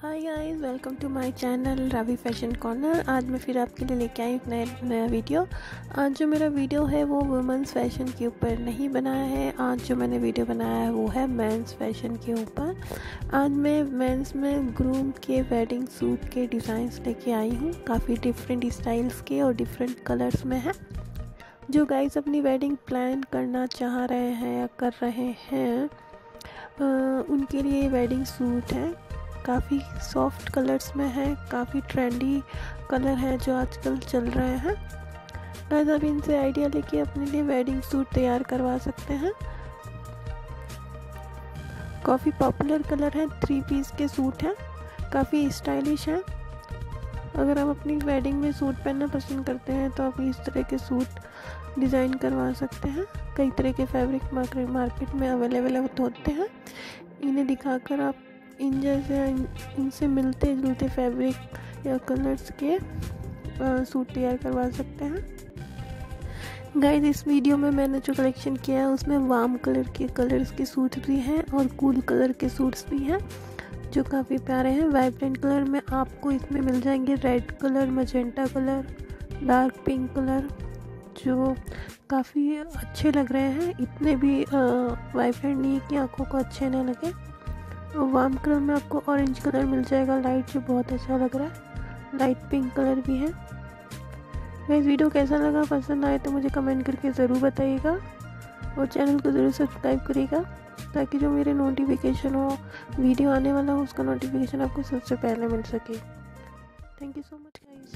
Hi guys welcome to my channel Ravi fashion corner आज मैं फिर आपके लिए लेके आई एक नया नया वीडियो आज जो मेरा वीडियो है वो वुमेंस फ़ैशन के ऊपर नहीं बनाया है. आज जो मैंने वीडियो बनाया है वो है मेंस फ़ैशन के ऊपर. आज मैं मेंस में ग्रूम के वेडिंग सूट के डिज़ाइंस लेके आई हूँ. काफ़ी डिफरेंट स्टाइल्स के और डिफरेंट कलर्स में है. जो गाइस अपनी वेडिंग प्लान करना चाह रहे हैं या कर रहे हैं आ, उनके लिए वेडिंग सूट है. काफ़ी सॉफ्ट कलर्स में है, काफ़ी ट्रेंडी कलर है जो आजकल चल रहे हैं। गाइस, आप इनसे आइडिया लेके अपने लिए वेडिंग सूट तैयार करवा सकते हैं। काफ़ी पॉपुलर कलर है थ्री पीस के सूट हैं, काफ़ी स्टाइलिश हैं। अगर आप अपनी वेडिंग में सूट पहनना पसंद करते हैं तो आप इस तरह के सूट डिज़ाइन करवा सकते हैं। कई तरह के फैब्रिक मार्केट में अवेलेबल होते हैं। इन्हें दिखाकर आप इन जैसे इनसे मिलते जुलते फैब्रिक या कलर्स के सूट तैयार करवा सकते हैं। गाइस इस वीडियो में मैंने जो कलेक्शन किया है, उसमें वार्म कलर के कलर्स के सूट भी हैं और कूल कलर के सूट्स भी हैं, जो काफ़ी प्यारे हैं। वाइब्रेंट कलर में आपको इसमें मिल जाएँगे red colour magenta colour dark pink colour जो काफ़ी अच्छे लग रहे हैं। इतने भी वाइब्रेंट नहीं कि आँखों को अच्छे नहीं लगे। वार्म कलर में आपको ऑरेंज कलर मिल जाएगा। लाइट जो बहुत अच्छा लग रहा है। लाइट पिंक कलर भी है। मैं वीडियो कैसा लगा? पसंद आए तो मुझे कमेंट करके ज़रूर बताइएगा। और चैनल को ज़रूर सब्सक्राइब करिएगा, ताकि जो मेरे नोटिफिकेशन हो, वीडियो आने वाला हो, उसका नोटिफिकेशन आपको सबसे पहले मिल सके। Thank you so much guys